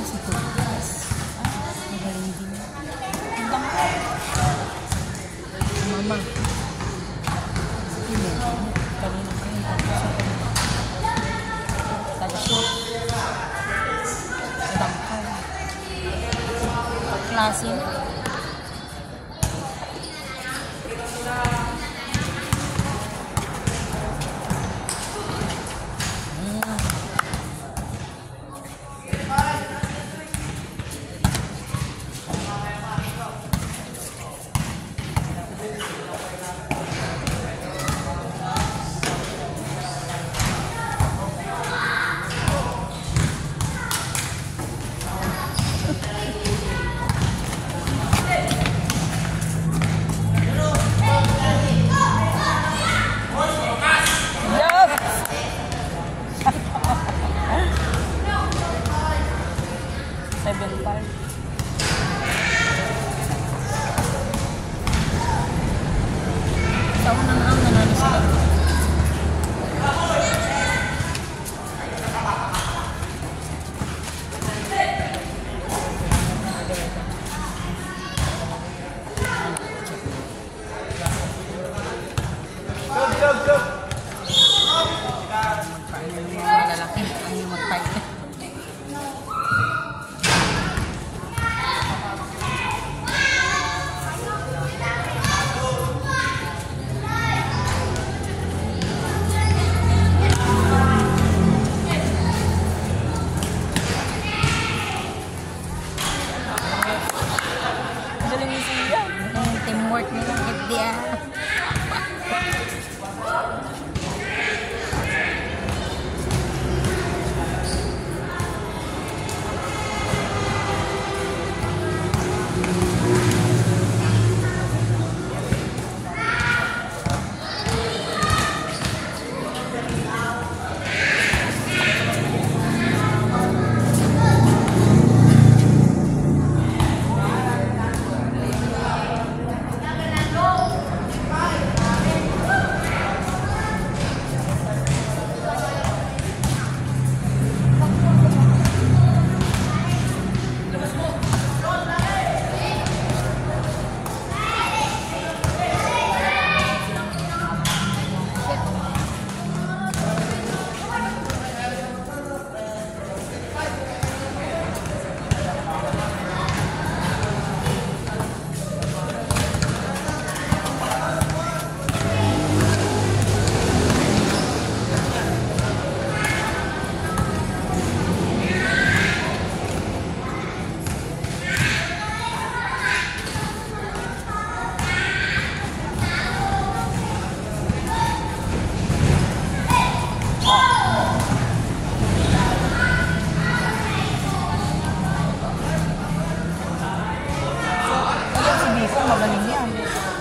Tapos ito. Magaling din. Mama. Hindi. Kanina ko yung tapos ako. Tagsot. Dangkal. Klase na. Thank you. 你送我的能量。